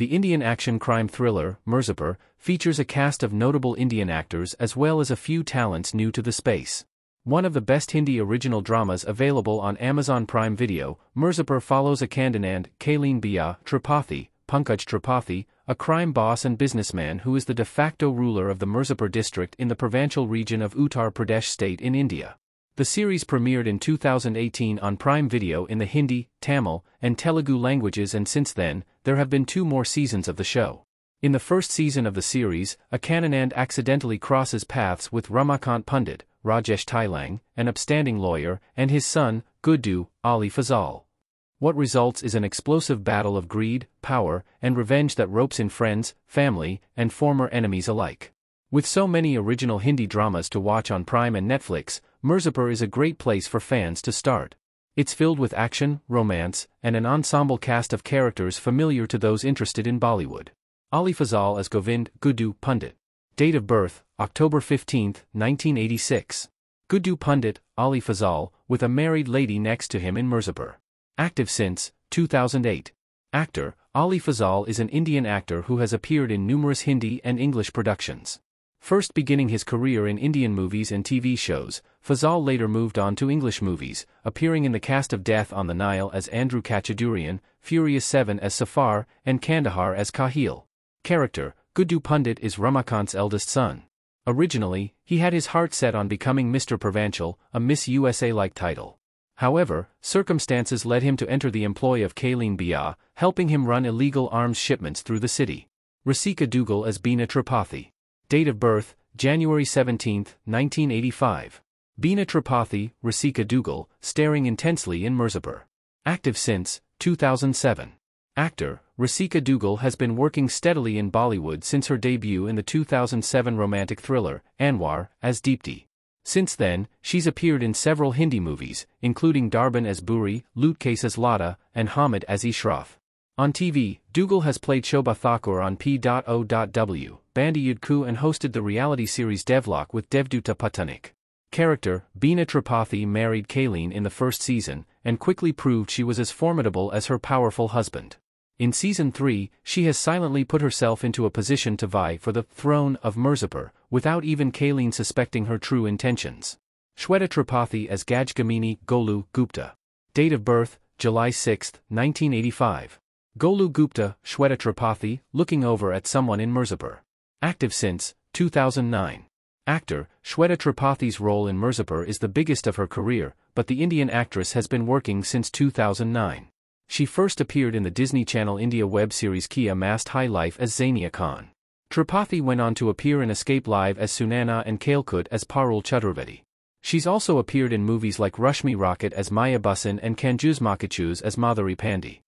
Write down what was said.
The Indian action crime thriller, Mirzapur, features a cast of notable Indian actors as well as a few talents new to the space. One of the best Hindi original dramas available on Amazon Prime Video, Mirzapur follows a Akhandanand, Kaleen Bhaiya, Tripathi, Pankaj Tripathi, a crime boss and businessman who is the de facto ruler of the Mirzapur district in the provincial region of Uttar Pradesh state in India. The series premiered in 2018 on Prime Video in the Hindi, Tamil, and Telugu languages and since then, there have been two more seasons of the show. In the first season of the series, Akhandanand accidentally crosses paths with Ramakant Pandit, Rajesh Tailang, an upstanding lawyer, and his son, Guddu, Ali Fazal. What results is an explosive battle of greed, power, and revenge that ropes in friends, family, and former enemies alike. With so many original Hindi dramas to watch on Prime and Netflix, Mirzapur is a great place for fans to start. It's filled with action, romance, and an ensemble cast of characters familiar to those interested in Bollywood. Ali Fazal as Govind Guddu Pandit. Date of birth, October 15, 1986. Guddu Pandit, Ali Fazal, with a married lady next to him in Mirzapur. Active since 2008. Actor, Ali Fazal is an Indian actor who has appeared in numerous Hindi and English productions. First beginning his career in Indian movies and TV shows, Fazal later moved on to English movies, appearing in the cast of Death on the Nile as Andrew Katchadourian, Furious 7 as Zafar, and Kandahar as Kahil. Character, Guddu Pandit is Ramakant's eldest son. Originally, he had his heart set on becoming Mr. Purvanchal, a Miss USA-like title. However, circumstances led him to enter the employ of Kaleen Bhaiya, helping him run illegal arms shipments through the city. Rasika Dugal as Beena Tripathi. Date of birth, January 17, 1985. Beena Tripathi, Rasika Dugal, staring intensely in Mirzapur. Active since 2007. Actor, Rasika Dugal has been working steadily in Bollywood since her debut in the 2007 romantic thriller, Anwar, as Deepti. Since then, she's appeared in several Hindi movies, including Darbaan as Buri, Lootcase as Lata, and Hamid as Ishraf. On TV, Dugal has played Shobha Thakur on P.O.W. Bandi Yuddh Ke and hosted the reality series Devlok with Devdutt Pattanaik. Character, Beena Tripathi married Kaleen in the first season, and quickly proved she was as formidable as her powerful husband. In season 3, she has silently put herself into a position to vie for the throne of Mirzapur, without even Kaleen suspecting her true intentions. Shweta Tripathi as Gajgamini Golu Gupta. Date of birth, July 6, 1985. Golu Gupta, Shweta Tripathi, looking over at someone in Mirzapur. Active since 2009. Actor, Shweta Tripathi's role in Mirzapur is the biggest of her career, but the Indian actress has been working since 2009. She first appeared in the Disney Channel India web series Kya Mast Hai Life as Zania Khan. Tripathi went on to appear in Escape Live as Sunana and Kaalkoot as Parul Chaturvedi. She's also appeared in movies like Rashmi Rocket as Maya Basan and Kanjoos Makhichoos as Madhuri Pandey.